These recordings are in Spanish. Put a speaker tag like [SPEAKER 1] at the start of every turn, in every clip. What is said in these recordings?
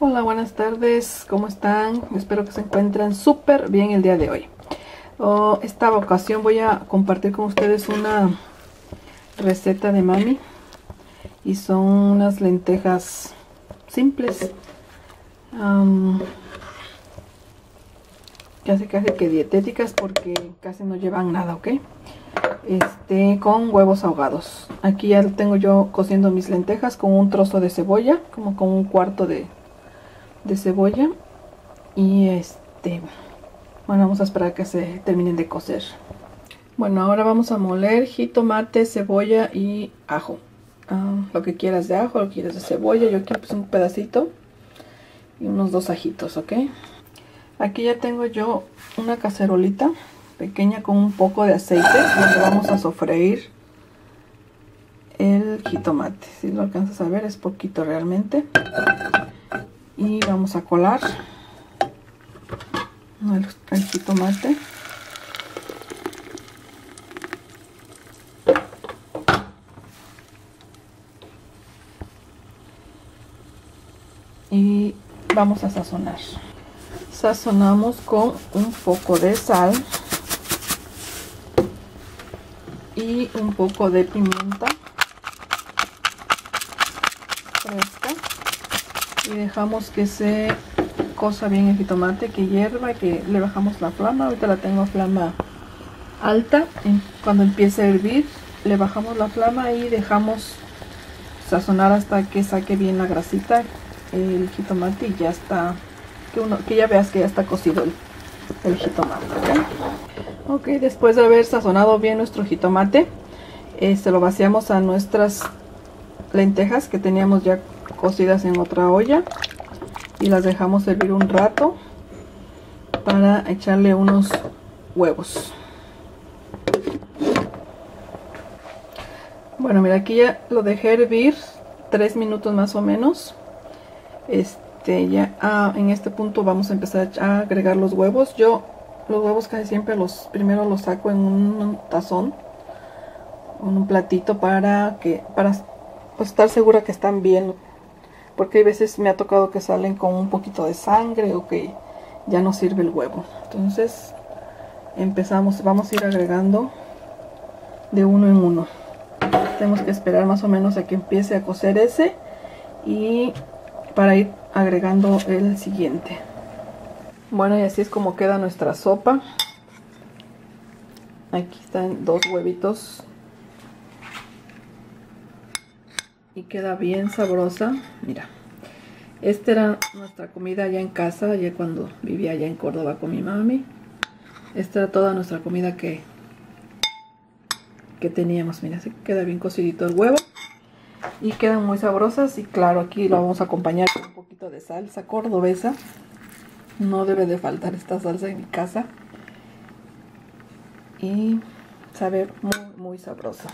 [SPEAKER 1] Hola, buenas tardes, ¿cómo están? Espero que se encuentren súper bien el día de hoy. Oh, esta ocasión voy a compartir con ustedes una receta de mami y son unas lentejas simples casi casi que dietéticas porque casi no llevan nada, ¿ok? Este, con huevos ahogados. Aquí ya tengo yo cociendo mis lentejas con un trozo de cebolla, como con un cuarto de, de cebolla. Y este, bueno, vamos a esperar que se terminen de cocer. Bueno, ahora vamos a moler jitomate, cebolla y ajo. Ah, lo que quieras de ajo, lo que quieras de cebolla. Yo quiero un pedacito y unos dos ajitos, ¿ok? Aquí ya tengo yo una cacerolita pequeña con un poco de aceite donde vamos a sofreír el jitomate. Si lo alcanzas a ver es poquito realmente. Y vamos a colar el, el jitomate. Y vamos a sazonar. Sazonamos con un poco de sal y un poco de pimienta fresca y dejamos que se cosa bien el jitomate, que hierva, que le bajamos la flama, ahorita la tengo flama alta, cuando empiece a hervir le bajamos la flama y dejamos sazonar hasta que saque bien la grasita el jitomate y ya está que uno que ya veas que ya está cocido el, jitomate Ok, después de haber sazonado bien nuestro jitomate, este lo vaciamos a nuestras lentejas que teníamos ya cocidas en otra olla y las dejamos hervir un rato para echarle unos huevos. Bueno, mira, aquí ya lo dejé hervir tres minutos más o menos. Este, ya ah, en este punto vamos a empezar a agregar los huevos. Yo los huevos casi siempre los primero los saco en un tazón, en un platito para que para estar segura que están bien. Porque hay veces me ha tocado que salen con un poquito de sangre o que ya no sirve el huevo. Entonces empezamos, vamos a ir agregando de uno en uno. Tenemos que esperar más o menos a que empiece a cocer ese y para ir agregando el siguiente. Bueno, y así es como queda nuestra sopa. Aquí están dos huevitos. Y queda bien sabrosa. Mira, esta era nuestra comida allá en casa, ya cuando vivía allá en Córdoba con mi mami. Esta era toda nuestra comida que, que teníamos. Mira, se queda bien cocidito el huevo. Y quedan muy sabrosas. Y claro, aquí lo vamos a acompañar con un poquito de salsa cordobesa. No debe de faltar esta salsa en mi casa. Y sabe muy, muy sabrosa.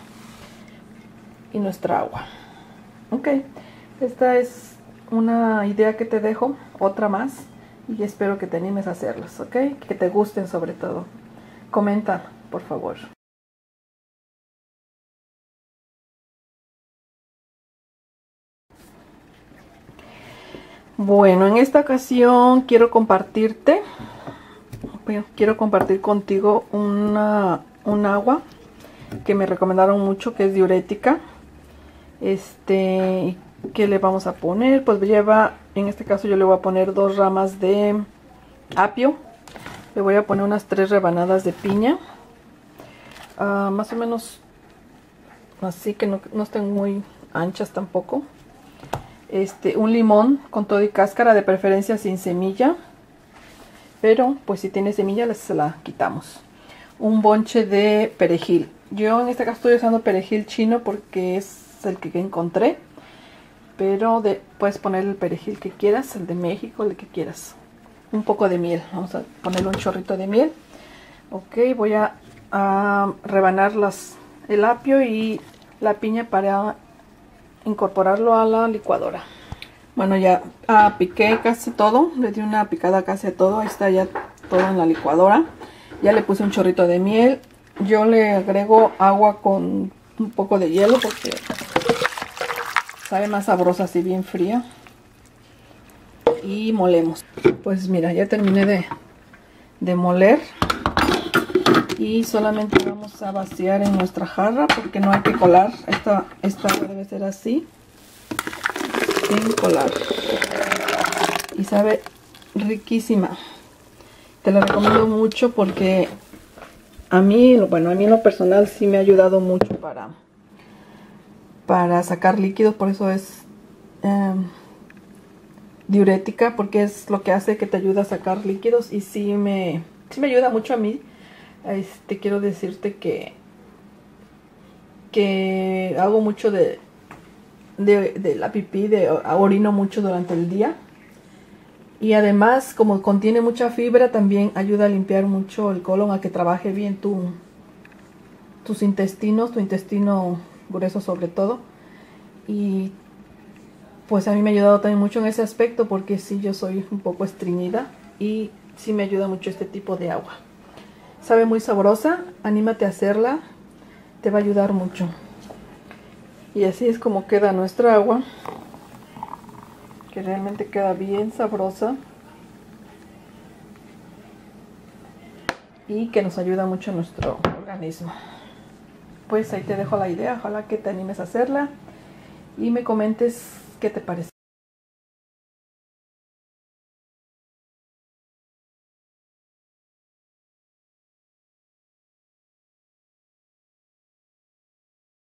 [SPEAKER 1] Y nuestra agua. Ok, esta es una idea que te dejo, otra más. Y espero que te animes a hacerlas, ¿ok? Que te gusten sobre todo. Comenta, por favor. Bueno, en esta ocasión quiero compartirte, quiero compartir contigo una, un agua que me recomendaron mucho, que es diurética. Este, ¿qué le vamos a poner? Pues lleva, en este caso yo le voy a poner dos ramas de apio. Le voy a poner unas tres rebanadas de piña. Ah, más o menos así que no, no estén muy anchas tampoco este, un limón con todo y cáscara, de preferencia sin semilla. Pero, pues si tiene semilla, se la quitamos. Un bonche de perejil. Yo en este caso estoy usando perejil chino porque es el que encontré. Pero de, puedes poner el perejil que quieras, el de México, el que quieras. Un poco de miel. Vamos a ponerle un chorrito de miel. Ok, voy a, a rebanar las, el apio y la piña para incorporarlo a la licuadora. Bueno, ya ah, piqué casi todo, le di una picada casi a todo, ahí está ya todo en la licuadora. Ya le puse un chorrito de miel, yo le agrego agua con un poco de hielo porque sabe más sabrosa así bien fría. y molemos. Pues mira, ya terminé de, de moler y solamente vamos a vaciar en nuestra jarra porque no hay que colar. Esta, esta debe ser así, sin colar. Y sabe riquísima. Te la recomiendo mucho porque a mí, bueno, a mí en lo personal sí me ha ayudado mucho para, para sacar líquidos, por eso es em, diurética, porque es lo que hace que te ayuda a sacar líquidos y sí me, sí me ayuda mucho a mí. Este, quiero decirte que, que hago mucho de, de, de la pipí, de orino mucho durante el día y además, como contiene mucha fibra, también ayuda a limpiar mucho el colon, a que trabaje bien tu, tus intestinos, tu intestino grueso sobre todo. Y pues a mí me ha ayudado también mucho en ese aspecto porque sí yo soy un poco estreñida y sí me ayuda mucho este tipo de agua. Sabe muy sabrosa, anímate a hacerla, te va a ayudar mucho. Y así es como queda nuestra agua que realmente queda bien sabrosa y que nos ayuda mucho nuestro organismo. Pues ahí te dejo la idea, ojalá que te animes a hacerla y me comentes qué te parece.